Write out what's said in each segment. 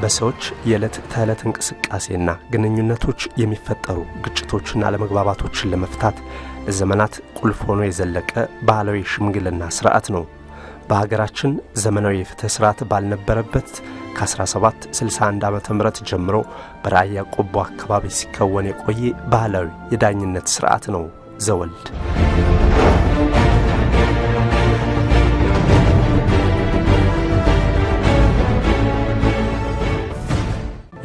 በሰዎች የዕለት ተዕለት እንቅስቃሴና ግንኙነቶች የሚፈጠሩ ግጭቶችና አለመግባባቶችን ለመፍታት ለዘመናት ቁልፍ ሆኖ የዘለቀ ባህላዊ ሽምግልና ስርዓት ነው። በሀገራችን ዘመናዊ የፍትሕ ስርዓት ባልነበረበት ከ1761 ዓ ም ጀምሮ በራያ ቆቦ አካባቢ ሲከወን የቆየ ባህላዊ የዳኝነት ስርዓት ነው ዘወልድ።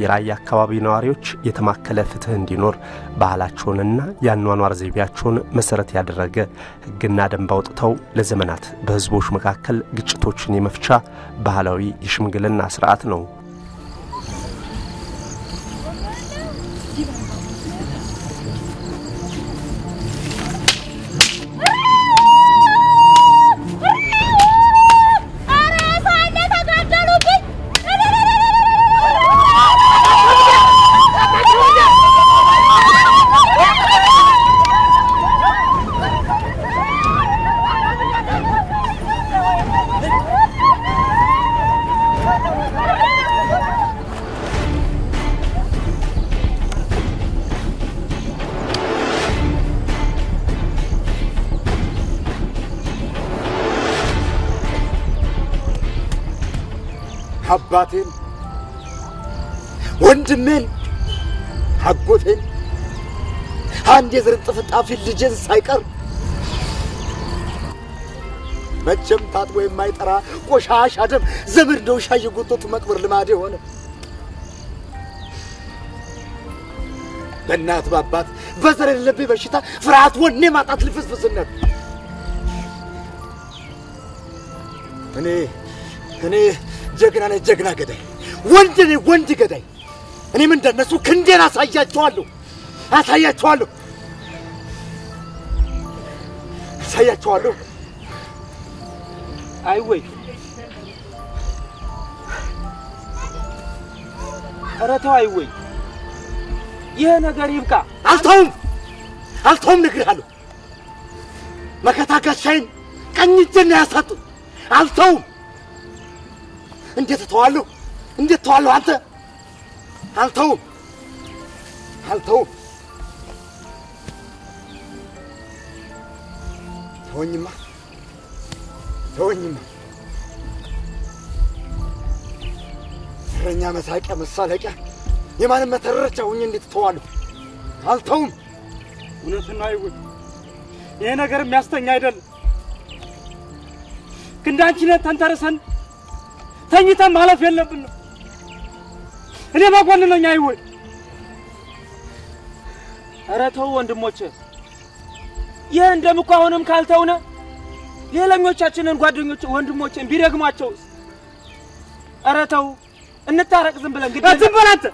የራያ አካባቢ ነዋሪዎች የተማከለ ፍትሕ እንዲኖር ባህላቸውንና የአኗኗር ዘይቤያቸውን መሠረት ያደረገ ሕግና ደንብ አውጥተው ለዘመናት በሕዝቦች መካከል ግጭቶችን የመፍቻ ባህላዊ የሽምግልና ሥርዓት ነው። አባቴን፣ ወንድሜን፣ አጎቴን አንድ የዘር ጥፍጣፊ ልጄን ሳይቀር መቼም ታጥቦ የማይጠራ ቆሻሻ ደም ዘመድ እንደ ውሻ እየጎተቱ መቅበር ልማዴ ሆነ። በእናት በአባት በዘር የሌለብኝ በሽታ ፍርሃት፣ ወኔ ማጣት፣ ልፍስፍስነት እኔ እኔ ጀግና ነኝ፣ ጀግና ገዳይ፣ ወንድ ነኝ፣ ወንድ ገዳይ። እኔም እንደነሱ ክንዴን አሳያቸዋለሁ፣ አሳያቸዋለሁ፣ አሳያቸዋለሁ። አይ ወይ ኧረ ተው፣ አይ ወይ ይህ ነገር ይብቃ። አልተውም፣ አልተውም፣ እነግርሃለሁ። መከታ ጋሻዬን ቀኝ እጄን ነው ያሳጡኝ። አልተውም። እንዴት እተዋለሁ? እንዴት እተዋለሁ? አንተ አልተውም፣ አልተውም። ተወኝማ፣ ተወኝማ። እረኛ መሳቂያ፣ መሳለቂያ፣ የማንም መተረቻ ሁኜ እንዴት እተዋለሁ? አልተውም። እውነትና አይወይ ይሄ ነገር የሚያስተኛ አይደለም። ክንዳንችነት ተንተርሰን ተኝተን ማለፍ የለብንም። እኔ በጎን ነኝ። አይወይ ኧረ ተው ወንድሞቼ፣ ይህ እንደም እኮ አሁንም ካልተውነ ሌላኞቻችንን ጓደኞች ወንድሞችን ቢደግሟቸውስ? ኧረ ተው እንታረቅ። ዝም ብለን ግድ ዝም በል አንተ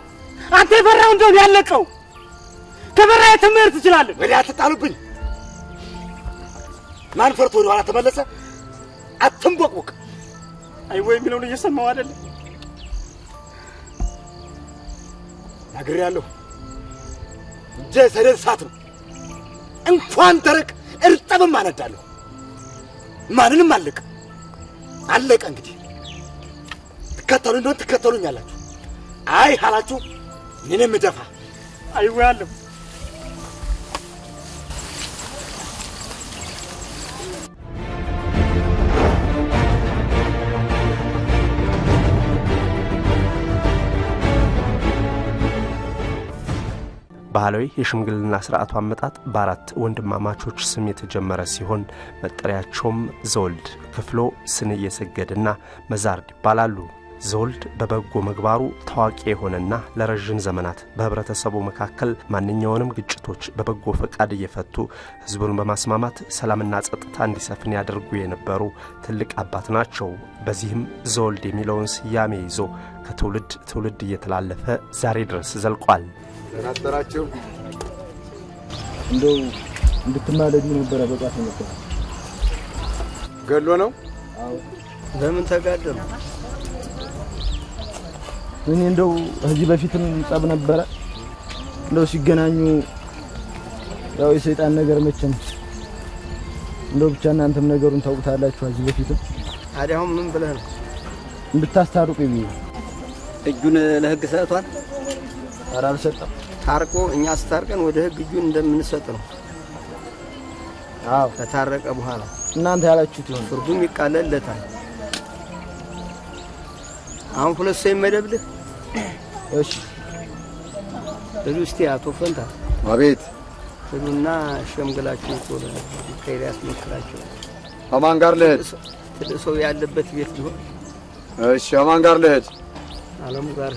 አንተ የፈራው እንደሆነ ያለቀው ከበራ የትምህርት ትችላለህ። ወዲያ አትጣሉብኝ። ማን ፈርቶ ወደ ኋላ ተመለሰ? አትንቦቅቦቅ። አይወይ የሚለውን እየሰማው አይደለም። ነግሬያለሁ። እንደ ሰደድ እሳት ነው። እንኳን ደረቅ እርጥብም አነዳለሁ። ማንንም አለቀ አለቀ። እንግዲህ ትከተሉ እንደሆን ትከተሉኛላችሁ። አይ ካላችሁ እኔንም እደፋ። አይወይ አለሁ ባህላዊ የሽምግልና ስርዓቱ አመጣጥ በአራት ወንድማማቾች ስም የተጀመረ ሲሆን መጠሪያቸውም ዘወልድ፣ ክፍሎ፣ ስንዬ ሰገድና መዛርድ ይባላሉ። ዘወልድ በበጎ ምግባሩ ታዋቂ የሆነና ለረዥም ዘመናት በህብረተሰቡ መካከል ማንኛውንም ግጭቶች በበጎ ፈቃድ እየፈቱ ህዝቡን በማስማማት ሰላምና ጸጥታ እንዲሰፍን ያደርጉ የነበሩ ትልቅ አባት ናቸው። በዚህም ዘወልድ የሚለውን ስያሜ ይዞ ከትውልድ ትውልድ እየተላለፈ ዛሬ ድረስ ዘልቋል። ተናበራችሁ እንደው እንድትማለዱ ነበረ በቃት ነበር። ገሎ ነው። ለምን ተጋደሉ? እኔ እንደው ከዚህ በፊትም ጸብ ነበረ። እንደው ሲገናኙ ያው የሰይጣን ነገር መቼም እንደው ብቻ እናንተም ነገሩን ታውቁታላችሁ። ከዚህ በፊትም ታዲያ አሁን ምን ብለህ ነው? እንድታስታርቁ ብዬ እጁን ለህግ ሰጥቷል። ኧረ አልሰጠም። ታርቆ እኛ አስታርቀን ወደ ህግ እጁን እንደምንሰጥ ነው። አዎ ከታረቀ በኋላ እናንተ ያላችሁት ይሁን። ፍርዱም ይቃለለታል። አሁን ሁለት ሰው ይመደብልህ። እሺ ሂዱ እስቲ አቶ ፈንታ አቤት ሂዱና ሸምግላችሁ ቶሎ ይካሄድ ያስመስላቸው። ከማን ጋር ልሄድ? ትልቅ ሰው ያለበት ቤት ቢሆን እሺ ከማን ጋር ልሄድ? አለሙ ጋር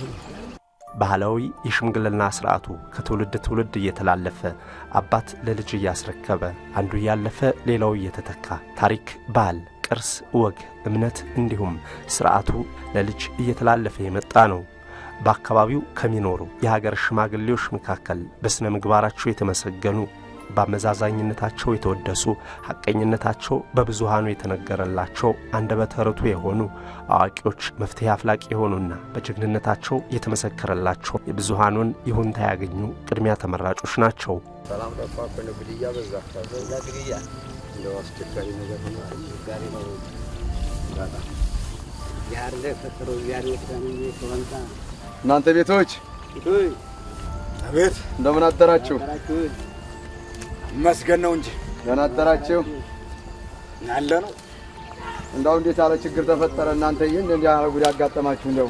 ባህላዊ የሽምግልና ስርዓቱ ከትውልድ ትውልድ እየተላለፈ አባት ለልጅ እያስረከበ አንዱ እያለፈ ሌላው እየተተካ ታሪክ፣ ባህል፣ ቅርስ፣ ወግ፣ እምነት እንዲሁም ስርዓቱ ለልጅ እየተላለፈ የመጣ ነው። በአካባቢው ከሚኖሩ የሀገር ሽማግሌዎች መካከል በሥነ ምግባራቸው የተመሰገኑ በአመዛዛኝነታቸው የተወደሱ ሐቀኝነታቸው በብዙሃኑ የተነገረላቸው አንደበተ ርቱዕ የሆኑ አዋቂዎች መፍትሔ አፍላቂ የሆኑና በጀግንነታቸው የተመሰከረላቸው የብዙሃኑን ይሁንታ ያገኙ ቅድሚያ ተመራጮች ናቸው። ሰላም ጠፋ እኮ ነው ግድያ በዛ በዛ ግድያ። እንደው አስቸጋሪ ነገር አስቸጋሪ ነው። በጣም ያለ ፈጥሮ ያለ ተወንታ እናንተ ቤቶች? አቤት። እንደምን አደራችሁ? መስገን ነው እንጂ ደህና አደራችሁ? ያለ ነው እንዳው እንዴት ያለ ችግር ተፈጠረ? እናንተ ይህን እንዲህ ያለ ጉድ ያጋጠማችሁ እንደው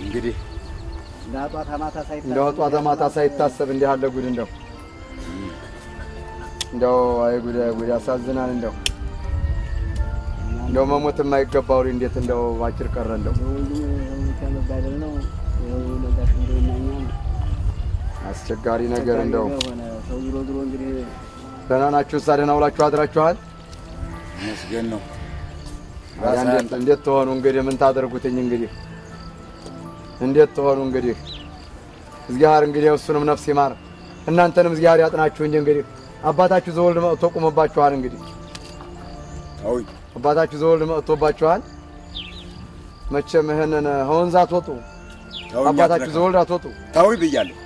እንግዲህ እንደው ጧት ማታ ሳይታሰብ እንዲህ ያለ ጉድ እንደው እንደው አይ ጉድ ጉድ ያሳዝናል። እንደው እንደው መሞት የማይገባው እንዴት እንደው ባጭር ቀረ እንደው አስቸጋሪ ነገር እንደው ሆነ ሰው ዝሮ ዝሮ እንግዲህ ደህና ናችሁ? እሳ ደህና ውላችሁ አድራችኋል? መስገን ነው። እንዴት ትሆኑ እንግዲህ ምን ታደርጉትኝ እንግዲህ እንዴት ትሆኑ እንግዲህ እግዚአብሔር እንግዲህ እሱንም ነፍስ ይማር እናንተንም እግዚአብሔር ያጥናችሁ እንጂ እንግዲህ አባታችሁ ዘወልድ መጥቶ ቆሞባችኋል። እንግዲህ ተውኝ አባታችሁ ዘወልድ መጥቶባችኋል። መቼም ይህንን ከወንዝ አትወጡ፣ አባታችሁ ዘወልድ አትወጡ። ተውኝ ብያለሁ።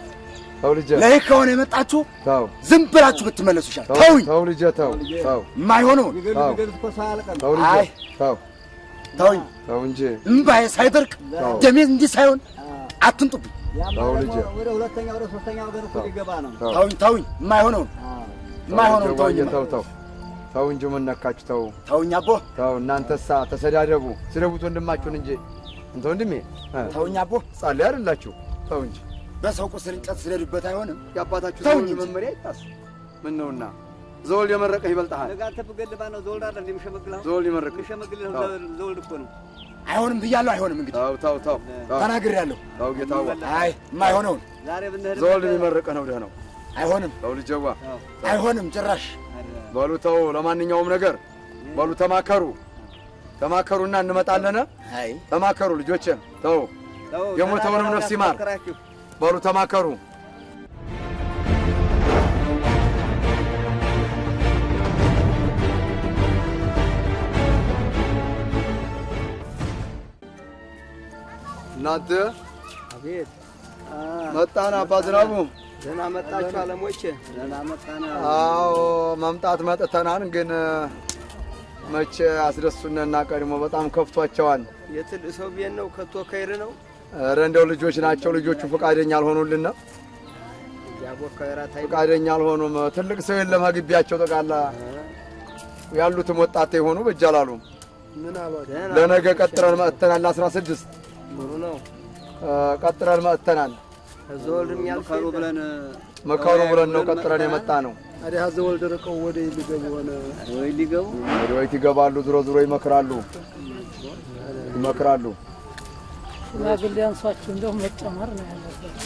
ለይህ ከሆነ የመጣችሁ ተው ዝም ብላችሁ ብትመለሱ ይሻል። ተው ተውኝ ተው ልጄ ተው ተው የማይሆነውን ተውኝ። ተው እንጂ እምባዬ ሳይደርቅ ደሜ እንዲህ ሳይሆን አትንጡብኝ። ተው ልጄ ወደ ሁለተኛ ወደ ሶስተኛ ወገን እኮ ሊገባ ነው። ተው ተውኝ ተውኝ። የማይሆነውን የማይሆነውን ተውኝ። ተው ተው ተው ተው እንጂ ምን ነካችሁ? ተው ተውኝ አቦ ተው እናንተሳ ተሰዳደቡ፣ ስደቡት ወንድማችሁን እንጂ እንተ ወንድሜ ተውኝ አቦ። ጻልይ አይደላችሁ? ተው እንጂ በሰው ቁስል እንጨት ስደዱበት አይሆንም። የአባታችሁ እንጂ። መመሪያ ይጣስ ምን ነውና ዘወልድ የመረቀህ ይበልጥሃል። ለጋንተ ብገልባ ነው ዘወልድ አይደል እንደሚሸመግለው ዘወልድ ይመረቅህ። የሚሸመግልህ ተው ዘወልድ እኮ ነው። አይሆንም ብያለሁ። አይሆንም እንግዲህ ተው ተው ተው ተው ተናግሬያለሁ። ተው ጌታዋ አይ የማይሆነውን ዛሬ ብንሄድ ዘወልድ የሚመርቅህ ነው ደህ ነው። አይሆንም ተው ልጀዋ አይሆንም ጭራሽ በሉ ተው። ለማንኛውም ነገር በሉ ተማከሩ፣ ተማከሩና እንመጣለን። አይ ተማከሩ ልጆቼ፣ ተው የሞተውንም ነፍስ ይማር። በሉ ተማከሩ። እናንተ አቤት መጣን። አባ ዝናቡ ደህና መጣችሁ አለሞቼ። ደህና መጣን። አዎ መምጣት መጥተናን፣ ግን መቼ አስደሱንና ቀድሞ በጣም ከፍቷቸዋል። የትልቅ ሰው ቤት ነው ከቶ ከይር ነው ኧረ እንደው ልጆች ናቸው። ልጆቹ ፈቃደኛ ታይ ፈቃደኛ አልሆኑም። ትልቅ ሰው የለም ግቢያቸው ጠቃላ ያሉትም ወጣት የሆኑ በእጅ አላሉም። ለነገ ቀጥረን መጥተናል። አስራ ስድስት ቀጥረን መጥተናል። መከሩ ብለን ነው ቀጥረን የመጣ ነው። ወደ ወይት ይገባሉ። ዞሮ ዞሮ ይመክራሉ ይመክራሉ። ሽማግሌ አንሷችሁ እንደው መጨመር ነው ያለበት።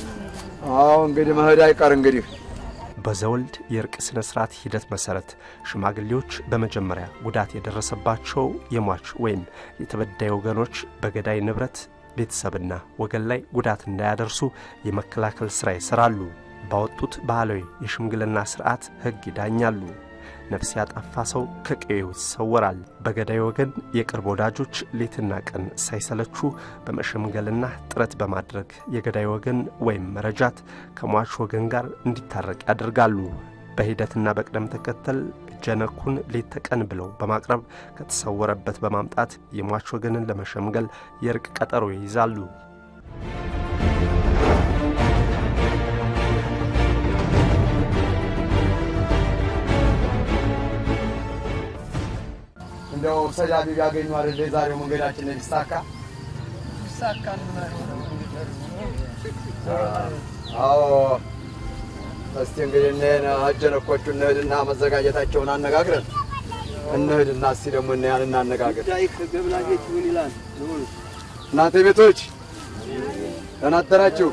አዎ እንግዲህ መሄድ አይቀር እንግዲህ በዘወልድ የእርቅ ሥነ ሥርዓት ሂደት መሠረት ሽማግሌዎች በመጀመሪያ ጉዳት የደረሰባቸው የሟች ወይም የተበዳይ ወገኖች በገዳይ ንብረት ቤተሰብና ወገን ላይ ጉዳት እንዳያደርሱ የመከላከል ሥራ ይሠራሉ። ባወጡት ባህላዊ የሽምግልና ሥርዓት ሕግ ይዳኛሉ። ነፍስ ያጠፋ ሰው ከቀዬው ይሰወራል። በገዳይ ወገን የቅርብ ወዳጆች ሌትና ቀን ሳይሰለቹ በመሸምገልና ጥረት በማድረግ የገዳይ ወገን ወይም መረጃት ከሟች ወገን ጋር እንዲታረቅ ያደርጋሉ። በሂደትና በቅደም ተከተል ጀነኩን ሌት ተቀን ብለው በማቅረብ ከተሰወረበት በማምጣት የሟች ወገንን ለመሸምገል የእርቅ ቀጠሮ ይይዛሉ። እንደው ሰዳቢ ቢያገኙ አይደለ የዛሬው መንገዳችን ነው ቢሳካ። አዎ እስቲ እንግዲህ እነህን አጀነኮቹ እንሂድና መዘጋጀታቸውን አነጋግረን እንሂድና እስቲ ደግሞ እነያን እናነጋግር።? እናንተ ቤቶች ደህና አደራችሁ?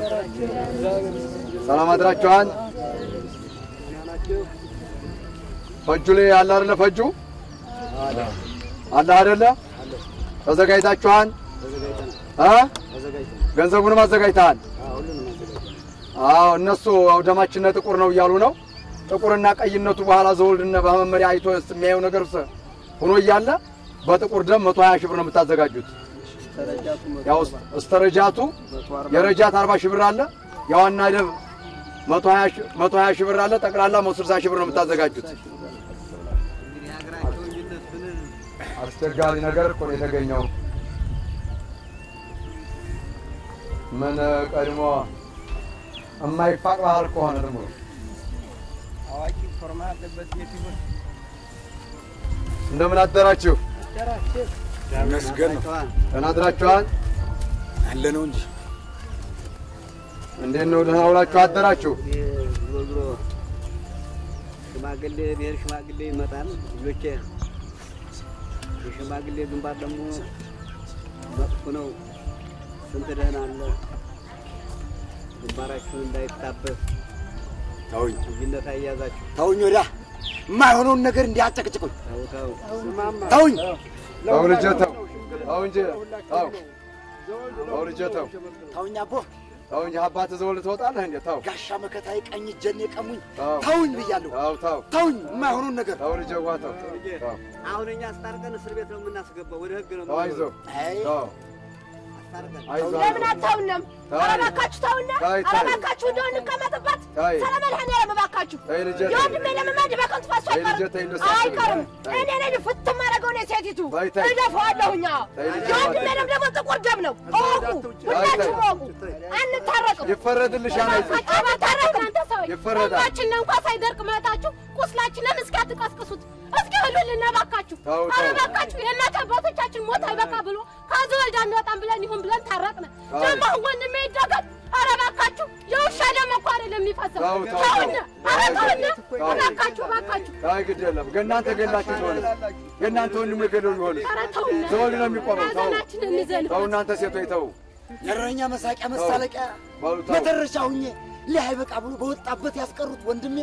ሰላም አድራችኋል? ፈጁ ላይ አለ አይደለ? ፈጁ አለ አይደለ? ተዘጋጅታችኋል? እ ገንዘቡንም አዘጋጅተሃል? አዎ እነሱ ደማችን ጥቁር ነው እያሉ ነው። ጥቁርና ቀይነቱ በኋላ ዘውልድና በመመሪያ አይቶ የሚያየው ነገር ሆኖ እያለ በጥቁር ደም መቶ ሀያ ሺህ ብር ነው የምታዘጋጁት። ያው እስተረጃቱ የረጃት አርባ ሺህ ብር አለ። የዋና ሺህ- መቶ ሀያ ሺህ ብር አለ። ጠቅላላ መቶ ስልሳ ሺህ ብር ነው የምታዘጋጁት። አስቸጋሪ ነገር እኮ ነው የተገኘው። ምን ቀድሞ የማይፋቅ ባህል ከሆነ ደግሞ አዋቂ ፎርማ ቤት ይሁን። እንደምን አደራችሁ? ይመስገን ነው ደህና አድራችኋል? አለ ነው እንጂ እንዴት ነው? ደህና ውላችሁ አደራችሁ? ሽማግሌ ብሔር ሽማግሌ ይመጣል። ልጆቼ የሽማግሌ ግንባር ደግሞ መጥፎ ነው። ስንት ደህና አለ? ግንባራችሁን እንዳይታበስ ተውኝ። ልዩነት አያያዛችሁ ተውኝ፣ ወዲያ። የማይሆነውን ነገር እንዲያጨቅጭቁኝ። ተው ተው። ስማማ። ተውኝ። ተው። ልጄ ተው፣ ተው እንጂ ተው፣ ተው ልጄ ተው፣ ተውኝ። አቦ ተው እንጂ አባትህ ዘወልድ ትወጣለህ እንዴ? ተው፣ ጋሻ መከታዬ ቀኝ እጄን የቀሙኝ። ተው፣ ተውኝ ብያለሁ። ተው፣ ተው፣ ተውኝ የማይሆኑን ነገር። ተው ልጄ ዋ ተው፣ አሁን እኛ አስታርቀን እስር ቤት ነው የምናስገባው። ወደ ህግ ነው ተው፣ አይዞህ፣ አይ ተው፣ ለምን አታውንም? ኧረ እባካችሁ ተውና፣ ኧረ እባካችሁ እንደው እንቀመጥበት። ስለ መድኃኒዓለም እባካችሁ የወንድሜ ለመማድ በከንቱ ፈሶ አይቀርም እኔ ነኝ ፍት የማደርገው እኔ ሴቲቱ ልጄ የወንድሜ ደም ደግሞ ጥቁር ደም ነው። እወቁ፣ ሁላችሁም እወቁ። አንታረቅም። ይፈረድልሻል፣ አንታረቅም። ይፈረዳል። ሁላችንን እንኳ ሳይደርቅ መታችሁ ቁስላችንን እስኪ አትቀስቅሱት። እስኪ ህሉልን እባካችሁ። ኧረ እባካችሁ የእናት አባቶቻችን ሞት አይበቃ ብሎ ከዚህ ወልድ አንወጣም ብለን ይሁን ብለን ታረቅነ። ተው። ደግሞ ወንድሜ ይደገም። ኧረ እባካችሁ የውሻ ደም እኮ አይደለም የሚፈሰው። ተው፣ ተው፣ ተውነ፣ ኧረ ተውነ። ተው። እባካችሁ እባካችሁ አይ ግድ የለም ከእናንተ ገላችሁ ሆነ የእናንተ ወንድሙ የገደሉ ቢሆን ኧረ ተውነ። ዘወልድ ነው የሚቆመው። ተው፣ እናንተ ሴቶች ተው፣ የእረኛ መሳቂያ መሳለቂያ መደረሻ ሁኜ ሊህ አይበቃ ብሎ በወጣበት ያስቀሩት ወንድሜ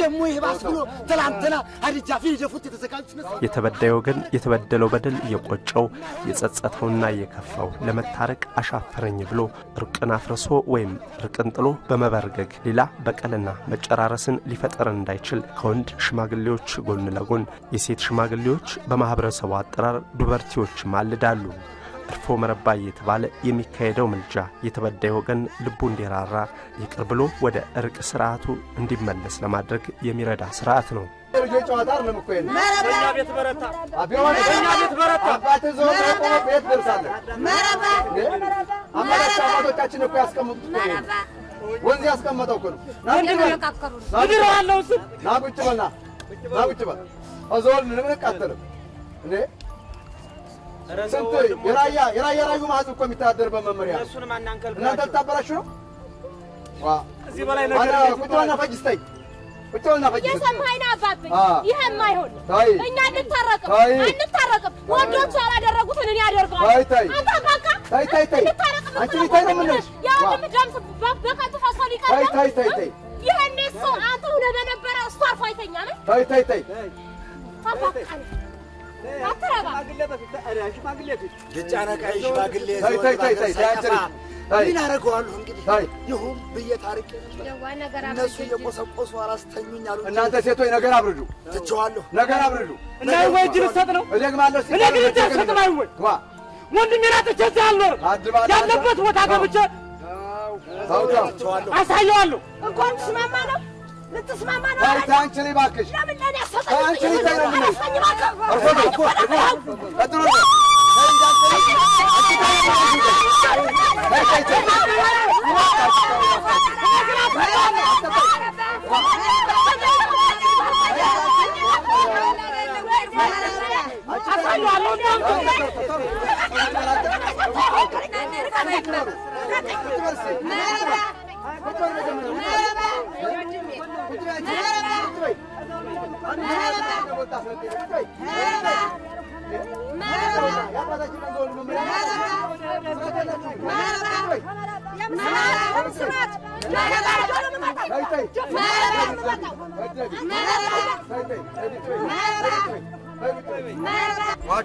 ደግሞ ይህ ባስ ብሎ ትላንትና አድጃፊ ሊደፉት የተዘጋጁት መስሎ የተበዳዩ ግን የተበደለው በደል እየቆጨው የጸጸተውና እየከፋው ለመታረቅ አሻፈረኝ ብሎ እርቅን አፍርሶ ወይም እርቅን ጥሎ በመበርገግ ሌላ በቀልና መጨራረስን ሊፈጠር እንዳይችል ከወንድ ሽማግሌዎች ጎን ለጎን የሴት ሽማግሌዎች በማኅበረሰቡ አጠራር ዱበርቲዎች ማልዳሉ። እርፎ መረባ እየተባለ የሚካሄደው ምልጃ የተበዳይ ወገን ልቡ እንዲራራ ይቅር ብሎ ወደ እርቅ ስርዓቱ እንዲመለስ ለማድረግ የሚረዳ ስርዓት ነው። አባቶቻችን እኮ ወንዝ ያስቀመጠው እኮ ነው። በል፣ ና በል፣ እንዴ? ስንት የራያ የራያ ራዩ ማህዝ እኮ የሚተዳደርበት መመሪያ ነው። እሱንም አናንከል እናንተ ልታበላሹ ነው? ዋ እዚህ በላይ ነገር ቁጭ በልና ፈጅ ስተኝ ቁጭ በልና ፈጅ ስተኝ የሰማኸኝ ነው አባብኝ። አ። ይሄ የማይሆን ነው። ታይ እኛ አንታረቅም ታይ። አንታረቅም። ወንዶቹ ያላደረጉትን እኔ አደርገዋለሁ። ታይ ታይ አንተ በቃ ታይ ታይ ታይ እንታረቅም አንቺ ብለህ ታይ ነው የምልሽ። የወንድም ደም በ- በከንቱ ፈሶ ሊቀር ታይ ነው? ታይ ታይ ታይ ይሄኔ እሱ አንተ ሁነህ በነበረ እሱ አርፎ አይተኛም። ታይ ታይ ታይ አባካኝ አትረባ ሽማግሌ ምን አደርገዋለሁ እንግዲህ ይሁን ብዬ ታርቄ ነገር እነሱ እየቆሰቆሱ አላስተኙኝ አሉ እናንተ ሴቶች ነገር አብርዱ፣ ትቼዋለሁ። ነገር አብርዱ። እና ወይ እጅ ልሰጥ ነው እደግማለሁ እኔ ግን እጅ አልሰጥም አይወይ ወንድሜ ናት እቼ አልኖርም አድባላ ያለበት ቦታ ገብቼ አሳየዋለሁ እንኳን ትስማማ ነው ልትስማማ ነው ታይ አይደል? ታይ አንቺ ላይ እባክሽ ለምን ለኔ አሰጠኝ? ታይ አንቺ ላይ ታይ ነው የምልሽ። አሰጠኝ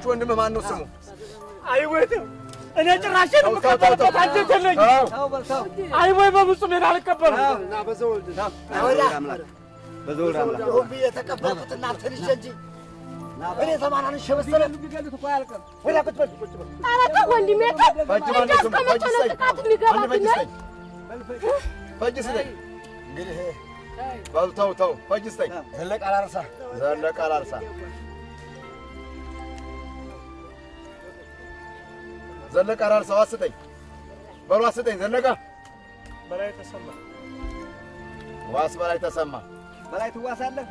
ወንድምህ ማን ነው ስሙ? አይወትም እኔ ጭራሽን የምቀበልበት አንጀት የለኝም። አይ ወይ በፍጹም ሄድ አልቀበልም። እናንተን ይዤ እንጂ እኔ ዘማናን ሸበሰለ ወዲያ ዘለቀ አላርሳ ዋስ ስጠኝ። በሉ ዋስ ስጠኝ። ዘለቀ በላይ ተሰማ። ዋስ በላይ ተሰማ። በላይ ትዋሳለህ?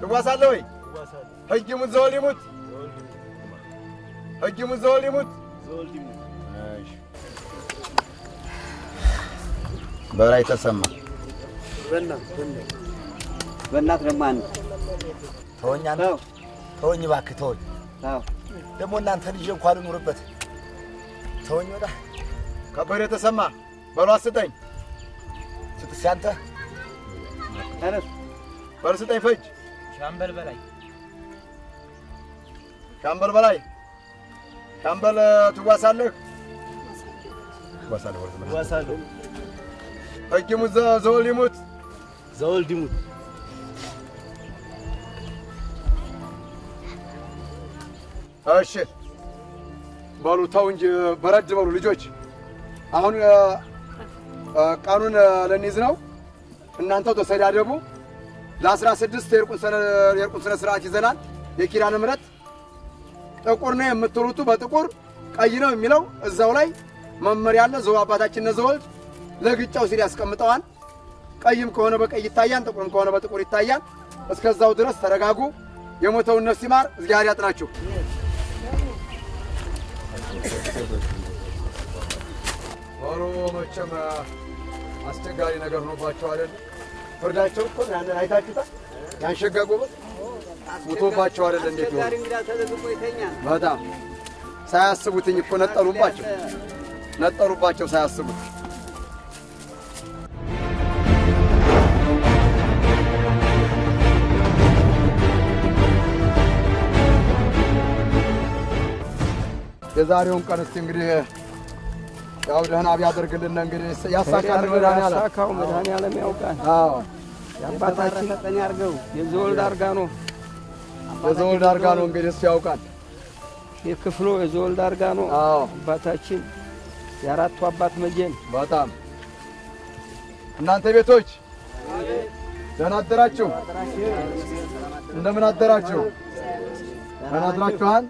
ትዋሳለህ ወይ? ህግ ይሙት ዘወል ይሙት። ህግ ይሙት ዘወል ይሙት። እሺ። በላይ ተሰማ። በእናት ደግሞ አንድ። ተወኝ አንተ። ተወኝ እባክህ ተወኝ ደግሞ እናንተን ይዤ እንኳን ልኑርበት ተወኝ ወዳ ከበደ ተሰማ በሉ አስጠኝ። ስትስ አንተ ተነስ በሉ ስጠኝ ፈጅ። ሻምበል በላይ። ሻምበል በላይ። ሻምበል ትዋሳለህ ትዋሳለህ ወርድ ዋሳለሁ ህግ ይሙት ዘ- ዘወል ይሙት ዘወልድ ይሙት እሺ በሉ ተው እንጂ በረድ በሉ ልጆች። አሁን ቀኑን ልንይዝ ነው። እናንተው ተሰዳደቡ። ለአስራ ስድስት የእርቁን ስነ ስርዓት ይዘናል። የኪዳነ ምሕረት ጥቁር ነው የምትሉቱ በጥቁር ቀይ ነው የሚለው እዛው ላይ መመሪያ አለ። ዘው አባታችን ዘወልድ ለግጫው ሲል ያስቀምጠዋል። ቀይም ከሆነ በቀይ ይታያል፣ ጥቁርም ከሆነ በጥቁር ይታያል። እስከዛው ድረስ ተረጋጉ። የሞተውን ነፍስ ይማር፣ እግዚአብሔር ያጥናችሁ። ሆኖ መቼም አስቸጋሪ ነገር ሆኖባቸዋል። ፍርዳቸው እኮ ያንን አይታችሁታል። ያንሸጋ ጎበዝ ሙቶባቸው አይደል? እንዴት ይተኛል። በጣም ሳያስቡትኝ እኮ ነጠሉባቸው፣ ነጠሉባቸው ሳያስቡት። የዛሬውን ቀን እስቲ እንግዲህ ያው ደህና ቢያደርግልን እንግዲህ ያሳካልን መድኃኒዓለም። ያሳካው መድኃኒዓለም ያውቃል። አዎ የአባታችን መጠን ያርገው የዘወልድ አርጋ ነው የዘወልድ አድርጋ ነው እንግዲህ እሱ ያውቃል። የክፍሎ የዘወልድ አርጋ ነው አዎ አባታችን የአራቱ አባት መጀን በጣም እናንተ ቤቶች ደህና አደራችሁ? እንደምን አደራችሁ? ደህና አድራችኋል?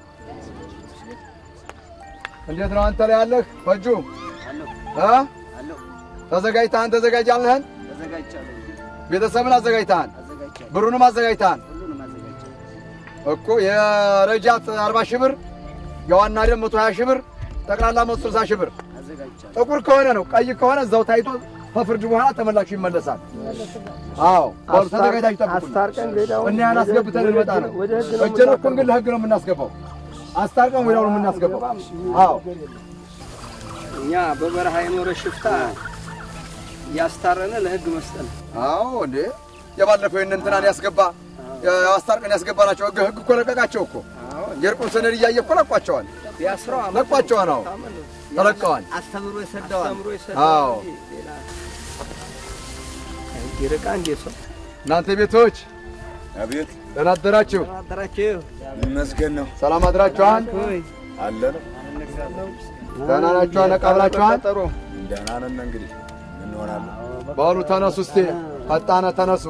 እንዴት ነው አንተ ላይ ያለህ ፈጁ እ ተዘጋጅተሃል? ተዘጋጃለህን? ቤተሰብን አዘጋጅተሃል? ብሩንም አዘጋጅተሃል? እኮ የረጃት 40 ሺህ ብር የዋና ደም 120 ሺህ ብር ጠቅላላ 160 ሺህ ብር ጥቁር ከሆነ ነው። ቀይ ከሆነ እዛው ታይቶ ከፍርድ በኋላ ተመላሹ ይመለሳል። አዎ ተዘጋጅታችሁ ጠብቁ። አስታርቀን ገዳውን እና ያን አስገብተን እንመጣ ነው። እኮ ግን ለህግ ነው የምናስገባው። አስታርቀን ወዲያው ነው የምናስገባው። አዎ እኛ በበረሃ የኖረ ሽፍታ እያስታረነ ለህግ መስጠት ነው። አዎ እንዴ የባለፈው የእነ እንትናን ያስገባ አስታርቀን ያስገባ ናቸው። ህግ ህግ እኮ ለቀቃቸው እኮ የእርቁን ሰነድ እያየ እኮ ለቋቸዋል። ለቋቸዋል። አዎ ተለቀዋል። አስተምሮ አስተምሮ አዎ ይርቃ እንዴ ሰው እናንተ ቤቶች አቤት ደህና አደራችሁ? ይመስገን ነው። ሰላም አድራችኋል? ሆይ አለ ነው ደህና ናችኋል? ነቃ ብላችኋል? ደህና ነን እንግዲህ። እንሆናለን። በሉ ተነሱ እስቲ። ፈጣነ ተነሱ።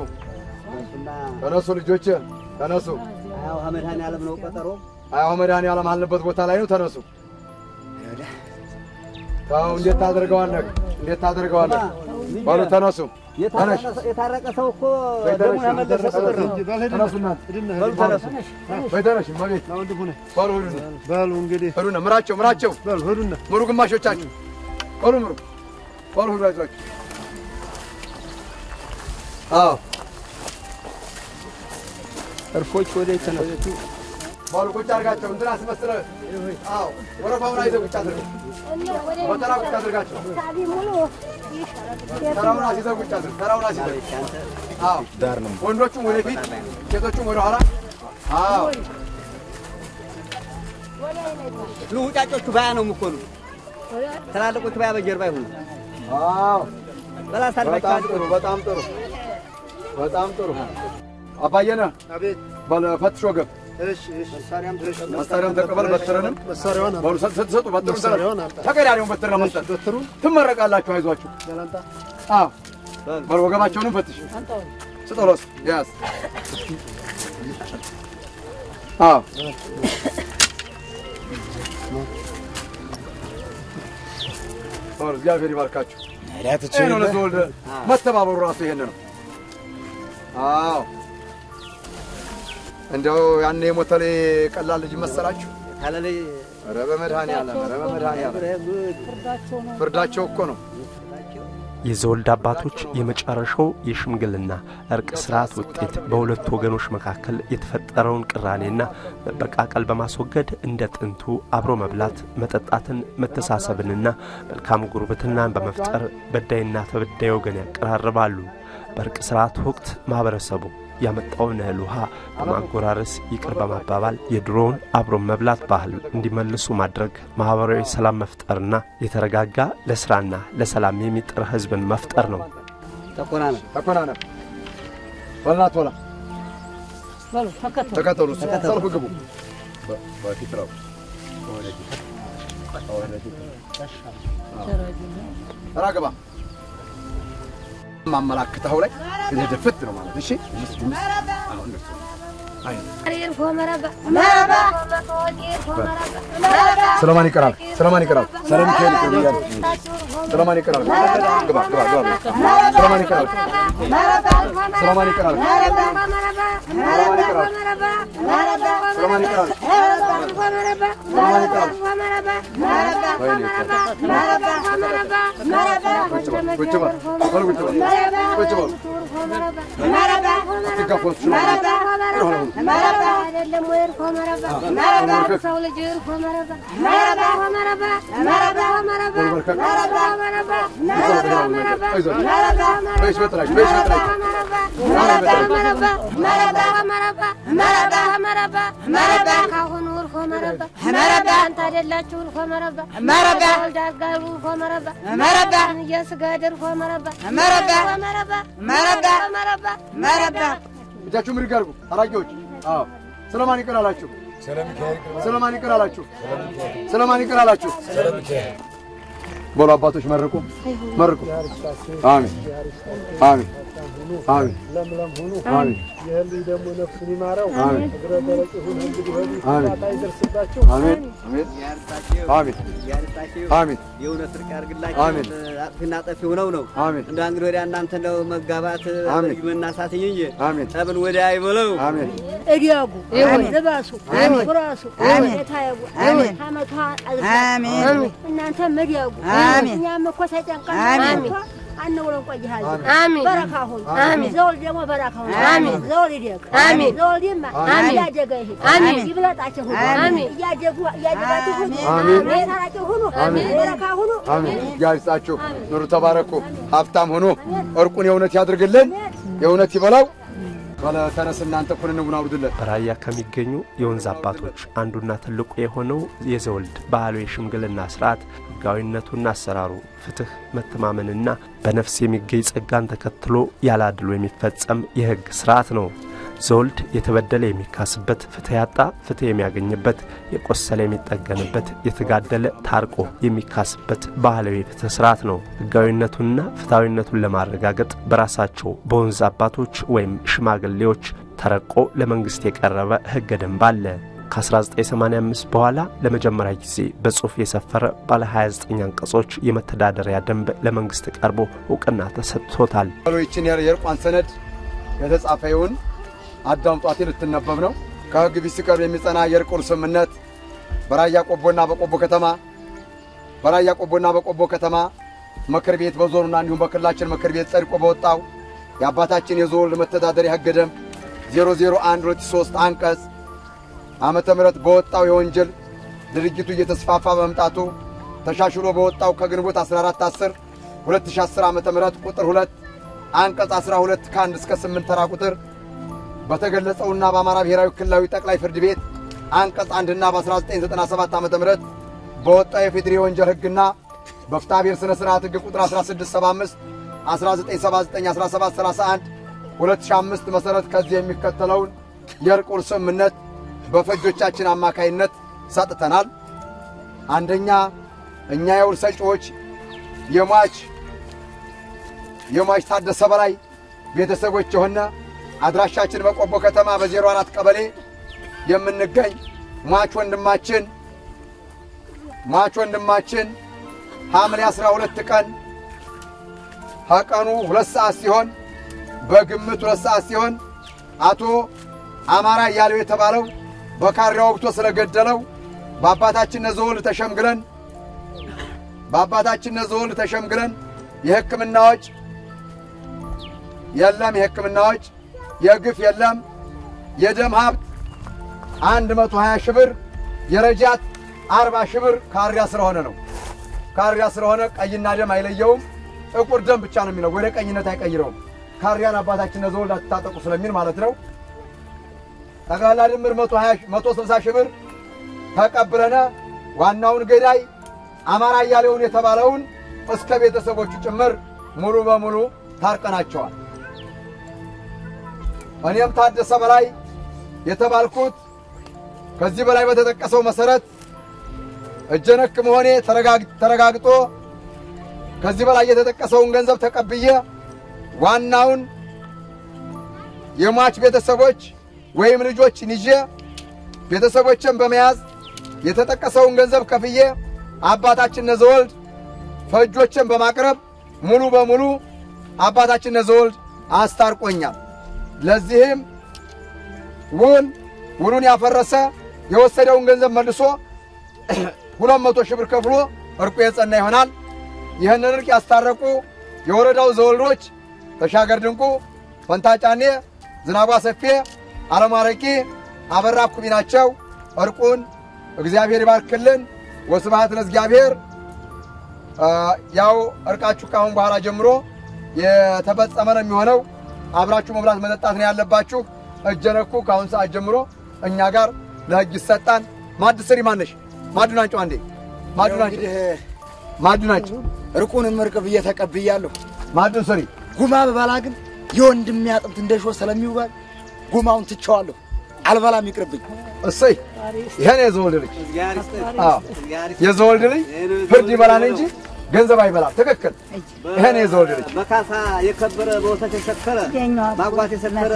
ተነሱ ልጆች ተነሱ። ያው መድኃኒዓለም ነው ቀጠሮ። አያው መድኃኒዓለም አለበት ቦታ ላይ ነው። ተነሱ። ተው እንዴት ታደርገዋለህ? እንዴት ታደርገዋለህ? በሉ ተነሱ የታረቀ ሰው እኮ ደሙን ያመለሰ ቁጥር ነው። በሉ እንግዲህ ሂዱና ምራቸው ምራቸው ሂዱና ምሩ ግማሾቻችሁ በሉ ምሩ በሉ ሂዱ አይዟችሁ አዎ እርፎች ወደ ተነሱ። በሉ ቁጭ አድርጋቸው እንትን አስመስለህ ወረፋውን አይዘህ ቁጭ አድርገው በተራ ቁጭ አድርጋቸው። ተራውን አስይዘህ ቁጭ አድርግ ተራውን አስይዘህ አዎ ወንዶቹም ወደፊት ሴቶቹም ወደ ኋላ። አዎ። ልውጫጮቹ ባያ ነው የምኮኑ። ትላልቆቹ ባያ በጀርባ ይሁኑ። አዎ። በላሳ በጣም ጥሩ በጣም ጥሩ በጣም ጥሩ። አባየነ አቤት። ፈትሾ ገብ መሳሪያም ተቀበል፣ በትርንም? ስትሰጡ በትሩን ተቀዳሪውን በትር ለመስጠት ትመረቃላችሁ። አይዟችሁ። በል ወገባቸውንም ፈትሽ። ስጦሎስ ያዝ። አዎ። እግዚአብሔር ይባርካችሁ። መተባበሩ ራሱ ይሄን ነው። አዎ። እንደው ያን የሞተ ላይ ቀላል ልጅ መሰላችሁ? ኧረ በመድኃኒዓለም ኧረ በመድኃኒዓለም። ፍርዳቸው እኮ ነው። የዘወልድ አባቶች የመጨረሻው የሽምግልና እርቅ ስርዓት ውጤት በሁለቱ ወገኖች መካከል የተፈጠረውን ቅራኔና መበቃቀል በማስወገድ እንደ ጥንቱ አብሮ መብላት፣ መጠጣትን፣ መተሳሰብንና መልካም ጉርብትናን በመፍጠር በዳይና ተበዳይ ወገን ያቀራርባሉ። በእርቅ ስርዓት ወቅት ማኅበረሰቡ ያመጣውን እህል ውሃ በማጎራረስ ይቅር በማባባል የድሮውን አብሮ መብላት ባህል እንዲመልሱ ማድረግ ማኅበራዊ ሰላም መፍጠርና የተረጋጋ ለሥራና ለሰላም የሚጥር ሕዝብን መፍጠር ነው። ተከተሉ። ማመላክተው ላይ ድፍት ነው ማለት እሺ سلاماني كرام سلاماني كرام سلام كير كريان سلاماني كرام قبع قبع قبع سلاماني كرام سلاماني كرام سلاماني كرام سلاماني كرام سلاماني كرام ويتما ويتما ويتما ويتما مرحبا በል ቁጭ በል በል ቁጭ በል ቁጭ በል አትጋፉ አትችሉም። አይደለም ወይ እርፎ መረባ መረባ ሰው ልጅ እርፎ መረባ መረባ መረባ መረባ መረባ መረባ መረባ መረባ መረባ መረባ በይሽ በጥራሽ በይሽ በጥራሽ መረባ መረባ መረባ መረባ መረባ መረባ መረባ ካሁኑ እርፎ መረባ መረባ አንተ አይደላችሁ እርፎ መረባ መረባ ወልዳጋሩ እርፎ መረባ መረባ እየስገድ እርፎ መረባ መረባ መረባ መረባ መረባ መረባ እጃችሁ ምድግ አድርጉ አራጊዎች። አዎ ስለማን ይቅር አላችሁ? ስለማን ይቅር አላችሁ? ስለማን ይቅር አላችሁ? በሉ አባቶች መርቁ መርቁ። አሜን አሜን አሜን አሜን ልጅ ደግሞ ነፍሱን ይማረው። አሜን። እግረ ደረቅ ይሁን። እንግዲህ በሉ አሜን። ጣጣ አሜን። አሜን። ያርሳችሁ አሜን አሜን። የእውነት እርቅ ያርግላችሁ። አሜን። አጥፊና ጠፊ ሆነው ነው። አሜን። እንደ እንግዲህ ወዲያ እናንተ እንደው መጋባት አሜን። ልጅ መናሳት እንጂ አሜን። ጠብን ወዲያ አይበለው። አሜን። እዲያጉ ልባሱ ኩራሱ የታየጉ አመቷ አልፋ እናንተም እዲያጉ እኛም እኮ ተጨንቀን እኮ አንውለን ቆይሃለን አሜን በረካ ሁኑ አሜን። ዘወልድ ደግሞ በረካ ሁኑ አሜን። ዘወልድ ይደግ አሜን። ዘወልድ ይማ አሜን። እያደገ ይሄድ አሜን። ይብለጣችሁ ሁኑ አሜን። እያደጉ እያደጋችሁ ሁኑ አሜን። የሳራችሁ ሁኑ አሜን። በረካ ሁኑ አሜን ያይስጣችሁ። ኑሩ፣ ተባረኩ፣ ሀብታም ሁኑ። እርቁን የእውነት ያድርግልን፣ የእውነት ይበላው። ባለ ተነስ እናንተ እኩል እንውን አውርድለት። በራያ ከሚገኙ የወንዝ አባቶች አንዱና ትልቁ የሆነው የዘወልድ ባህላዊ የሽምግልና ስርዓት ሕጋዊነቱና አሰራሩ ፍትሕ፣ መተማመንና በነፍስ የሚገኝ ጸጋን ተከትሎ ያላድሎ የሚፈጸም የሕግ ስርዓት ነው። ዘወልድ የተበደለ የሚካስበት፣ ፍትሕ ያጣ ፍትሕ የሚያገኝበት፣ የቆሰለ የሚጠገንበት፣ የተጋደለ ታርቆ የሚካስበት ባህላዊ የፍትሕ ስርዓት ነው። ሕጋዊነቱንና ፍትሐዊነቱን ለማረጋገጥ በራሳቸው በወንዝ አባቶች ወይም ሽማግሌዎች ተረቆ ለመንግሥት የቀረበ ሕገ ደንብ አለ። ከ1985 በኋላ ለመጀመሪያ ጊዜ በጽሑፍ የሰፈረ ባለ 29 አንቀጾች የመተዳደሪያ ደንብ ለመንግሥት ቀርቦ እውቅና ተሰጥቶታል። ይችን የእርቋን ሰነድ የተጻፈውን አዳምጧት ልትነበብ ነው። ከሕግ ፊት ሲቀርብ የሚጸና የእርቅ ውል ስምምነት በራያ ቆቦና በቆቦ ከተማ በራያ ቆቦና በቆቦ ከተማ ምክር ቤት በዞኑና እንዲሁም በክልላችን ምክር ቤት ጸድቆ በወጣው የአባታችን የዞን መተዳደሪያ ሕገ ደንብ 001 አንቀጽ ዓመተ ምህረት በወጣው የወንጀል ድርጊቱ እየተስፋፋ በመምጣቱ ተሻሽሎ በወጣው ከግንቦት 14 10 2010 ዓመተ ምህረት ቁጥር 2 አንቀጽ 12 ከ1 እስከ 8 ተራ ቁጥር በተገለጸውና በአማራ ብሔራዊ ክልላዊ ጠቅላይ ፍርድ ቤት አንቀጽ አንድና በ1997 ዓ ም በወጣው የፌዴሪ የወንጀል ሕግና በፍትሐብሔር ሥነ ሥርዓት ሕግ ቁጥር 1675 1979 1731 2005 መሠረት ከዚህ የሚከተለውን የእርቅ ውል ስምምነት በፈጆቻችን አማካይነት ሰጥተናል። አንደኛ እኛ የውል ሰጪዎች የሟች የሟች ታደሰ በላይ ቤተሰቦች የሆነ አድራሻችን በቆቦ ከተማ በዜሮ አራት ቀበሌ የምንገኝ ሟች ወንድማችን ሟች ወንድማችን ሐምሌ 12 ቀን ከቀኑ ሁለት ሰዓት ሲሆን በግምት ሁለት ሰዓት ሲሆን አቶ አማራ እያለው የተባለው በካሪያ ወግቶ ስለገደለው በአባታችን ነዘወልድ ተሸምግለን በአባታችን ነዘወልድ ተሸምግለን የሕክምና ወጪ የለም፣ የሕክምና ወጪ የግፍ የለም፣ የደም ሀብት አንድ መቶ ሀያ ሺህ ብር የረጃት አርባ ሺህ ብር ካሪያ ስለሆነ ነው። ካሪያ ስለሆነ ቀይና ደም አይለየውም። ጥቁር ደም ብቻ ነው የሚለው፣ ወደ ቀይነት አይቀይረውም። ካሪያን አባታችን ነዘወልድ አትታጠቁ ስለሚል ማለት ነው። ጠቅላላ ድምር መቶ ስልሳ ሺህ ብር ተቀብለነ ዋናውን ገዳይ አማራ እያሌውን የተባለውን እስከ ቤተሰቦቹ ጭምር ሙሉ በሙሉ ታርቀናቸዋል። እኔም ታደሰ በላይ የተባልኩት ከዚህ በላይ በተጠቀሰው መሠረት እጀነክ መሆኔ ተረጋግጦ ከዚህ በላይ የተጠቀሰውን ገንዘብ ተቀብዬ ዋናውን የሟች ቤተሰቦች ወይም ልጆችን ይዤ ቤተሰቦችን በመያዝ የተጠቀሰውን ገንዘብ ከፍዬ አባታችን ነዘወልድ ፈጆችን በማቅረብ ሙሉ በሙሉ አባታችን ነዘወልድ አስታርቆኛል። ለዚህም ውል ውሉን ያፈረሰ የወሰደውን ገንዘብ መልሶ ሁለት መቶ ሺህ ብር ከፍሎ እርቁ የጸና ይሆናል። ይህንን እርቅ ያስታረቁ የወረዳው ዘወልዶች ተሻገር ድንቁ፣ ፈንታ ጫኔ፣ ዝናቧ ሰፌ፣ አለማረቂ፣ አበራ ኩቢ ናቸው። እርቁን እግዚአብሔር ይባርክልን። ወስብሐት ለእግዚአብሔር። ያው እርቃችሁ ከአሁን በኋላ ጀምሮ የተፈጸመ ነው የሚሆነው። አብራችሁ መብላት መጠጣት ነው ያለባችሁ። እጀነኩ ከአሁን ሰዓት ጀምሮ እኛ ጋር ለሕግ ይሰጣል። ማድ ስሪ ማነሽ ማዱን አንጨው አንዴ ማዱን አንጨው ማዱን አንጨው እርቁንም እርቅ ብዬ ተቀብያለሁ። ማዱን ስሪ ጉማ በባላ ግን የወንድሜ አጥንት እንደ ሾህ ስለሚውጋል ጉማውን ትቼዋለሁ። አልበላም ይቅርብኝ። እሰይ ይሄን የዘወልድ ልጅ የዘወልድ ልጅ ፍርድ ይበላል እንጂ ገንዘብ አይበላም። ትክክል። ይሄን የዘወልድ ልጅ በካሳ የከበረ በወተት የሰከረ ማጓት የሰከረ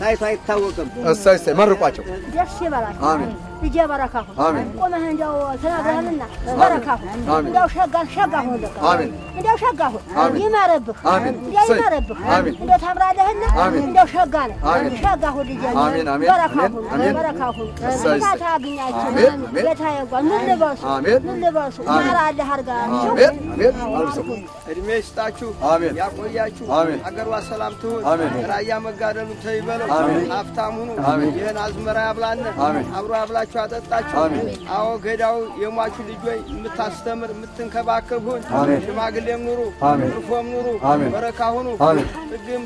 ታይቶ አይታወቅም። እሰይ እሰይ፣ መርቋቸው። አሜን። ልጄ በረካ ሁን። አሜን። ቆመህ እንዲያው ተናግረህልና በረካ ሁን። እንዲያው ሸጋ ሸጋ ሁን። በቃ እንዲያው ሸጋ ሁን። አሜን። እንዲያው አሜን። እንዲያው ታምራለህና እንዲያው ሸጋ ነህ። አሜን። ሸጋ ሁን ልጄ። በረካ ሁን። በረካ ሁን። አሜን፣ አሜን። ጌታ ይጓል። ምን ልበሱ? ምን ልበሱ? ማራለህ አድርጋችሁ። እድሜ ይስጣችሁ፣ አሜን። ያቆያችሁ፣ አሜን። አገሯ ሰላም ትሁን፣ አሜን። ራያ መጋደሉ ተይበለው፣ አሜን። ሀብታም ሁኑ፣ አሜን። ይህን አዝመራ ያብላነ፣ አሜን። አብሮ ያብላችሁ፣ ያጠጣችሁ። አሜን። አዎ ገዳው የሟቹ ልጆች የምታስተምር የምትንከባከብ ሁን፣ ሽማግሌም ኑሩ፣ እርፎም ኑሩ፣ በረካ ሁኑ፣ ሕግም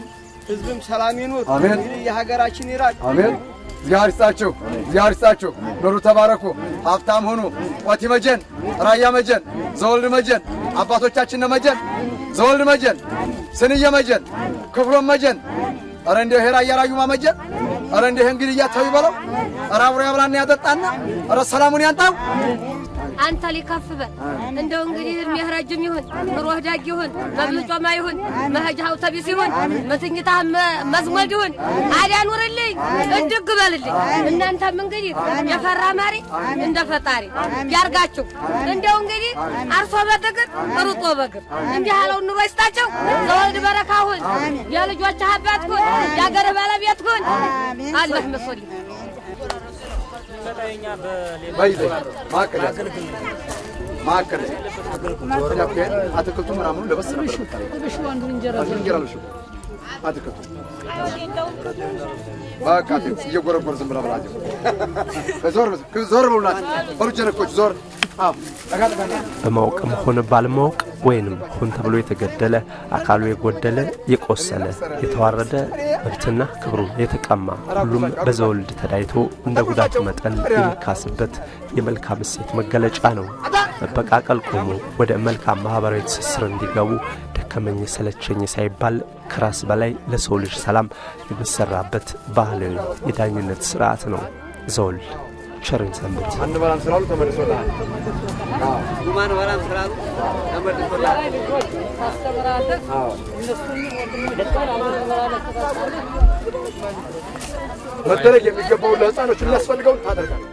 ህዝብም ሰላም ይኑር። እንግዲህ የሀገራችን ይራቅ። አሜን። እግዚአብሔር ይስጣችሁ፣ እግዚአብሔር ይስጣችሁ። ኑሩ፣ ተባረኩ፣ ሀብታም ሁኑ። ቆቲ መጀን፣ ራያ መጀን፣ ዘወልድ መጀን፣ አባቶቻችን መጀን፣ ዘወልድ መጀን፣ ስንየ መጀን፣ ክፍሎም መጀን። ኧረ እንዲያው ይሄ ራያ ራዩማ መጀን። ኧረ እንዲህ እንግዲህ እያተው ይበለው። ኧረ አብሮ ያብላና ያጠጣና። ኧረ ሰላሙን ያንጣው። አንተ ሊከፍ በል። እንደው እንግዲህ እድሜህ ረጅም ይሁን ኑሮህ ዳግ ይሁን መብል ጮማ ይሁን መሄጃ አውቶቢስ ይሁን መተኝታ መዝመድ ይሁን አዲያ ኑርልኝ እድግ በልልኝ። እናንተም እንግዲህ የፈራ ማሪ እንደ ፈጣሪ ያርጋችሁ። እንደው እንግዲህ አርሶ በትግር ሩጦ በግር። እንዲህ ያለው ኑሮ ይስጣቸው። ዘወልድ በረካ ሁን፣ የልጆችህ አባት ሁን፣ የአገርህ ባለቤት ሁን። አላህ መስልኝ በይ በይ ማዕከል ማዕከል አትክልቱ ምናምኑ ለበስ እንጀራ አትክልቱ በቃ እየጎረጎር ዝም ብላ በሉ ጀነኮች ዞር። በማወቅም ሆነ ባለማወቅ ወይንም ሆን ተብሎ የተገደለ አካሉ የጎደለ የቆሰለ የተዋረደ መብትና ክብሩ የተቀማ ሁሉም በዘወልድ ተዳይቶ እንደ ጉዳቱ መጠን የሚካስበት የመልካም እሴት መገለጫ ነው። መበቃቀል ቆሞ ወደ መልካም ማኅበራዊ ትስስር እንዲገቡ ደከመኝ ሰለቸኝ ሳይባል ከራስ በላይ ለሰው ልጅ ሰላም የሚሰራበት ባህላዊ የዳኝነት ስርዓት ነው ዘወልድ። ቸርን ሰንብት። አንበላም ስላሉ ተመልሶልሃል። ጉማን በላም ስላሉ ተመልሶልሃል። መደረግ የሚገባውን ለህፃኖች የሚያስፈልገውን ታደርጋለህ።